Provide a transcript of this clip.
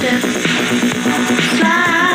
this? Fly